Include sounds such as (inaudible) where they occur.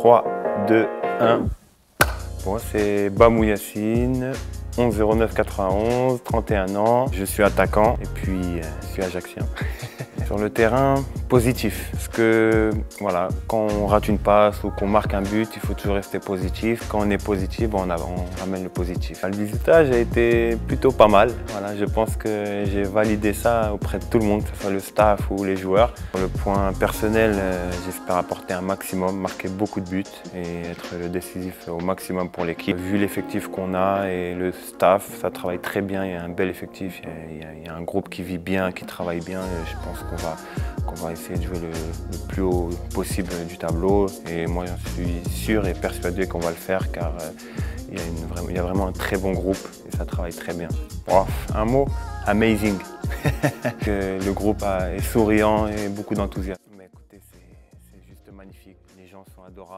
3, 2, 1. Bon, c'est Bamou Yassine, 11 09 91, 31 ans. Je suis attaquant et puis euh, je suis ajaxien. (laughs) Sur le terrain, positif. Parce que voilà, quand on rate une passe ou qu'on marque un but, il faut toujours rester positif. Quand on est positif, on, ramène le positif. Le visitage a été plutôt pas mal. Voilà, je pense que j'ai validé ça auprès de tout le monde, que ce soit le staff ou les joueurs. Pour le point personnel, euh, j'espère apporter un maximum, marquer beaucoup de buts et être décisif au maximum pour l'équipe. Vu l'effectif qu'on a et le staff, ça travaille très bien, il y a un bel effectif, il y a, un groupe qui vit bien, qui travaille bien. Je pense qu'on va, on va essayer de jouer le, plus haut possible du tableau. Et moi, j'en suis sûr et persuadé qu'on va le faire car euh, il y, a vraiment un très bon groupe et ça travaille très bien. Wow, un mot, amazing. (laughs) le groupe est souriant et beaucoup d'enthousiasme. Mais écoutez, c'est juste magnifique. Les gens sont adorables.